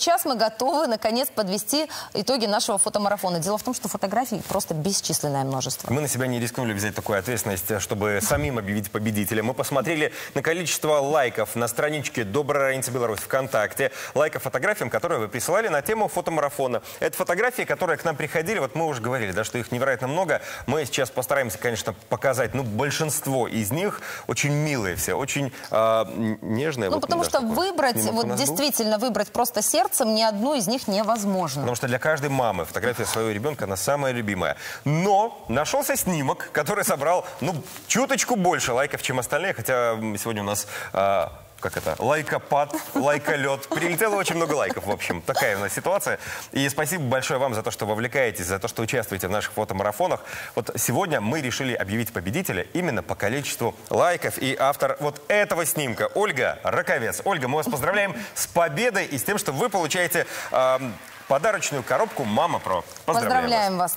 сейчас мы готовы, наконец, подвести итоги нашего фотомарафона. Дело в том, что фотографий просто бесчисленное множество. Мы на себя не рискнули взять такую ответственность, чтобы самим объявить победителя. Мы посмотрели на количество лайков на страничке «Добрая Раница Беларусь» ВКонтакте. Лайков фотографиям, которые вы присылали на тему фотомарафона. Это фотографии, которые к нам приходили. Вот мы уже говорили, да, что их невероятно много. Мы сейчас постараемся, конечно, показать, ну, большинство из них очень милые все, очень н- нежные. Ну, Вот потому что такой выбрать, вот был. действительно выбрать просто сердцем, ни одну из них невозможно. Потому что для каждой мамы фотография своего ребенка, она самая любимая. Но нашелся снимок, который собрал, ну, чуточку больше лайков, чем остальные. Хотя сегодня у нас, а, как это, лайкопад, лайколет. Прилетело очень много лайков, в общем. Такая у нас ситуация. И спасибо большое вам за то, что вовлекаетесь, за то, что участвуете в наших фотомарафонах. Вот сегодня мы решили объявить победителя именно по количеству лайков. И автор вот этого снимка, Ольга Раковец. Ольга, мы вас поздравляем с победой и с тем, что вы получаете... ам, Подарочную коробку «Мама Про». Поздравляем. Поздравляем вас.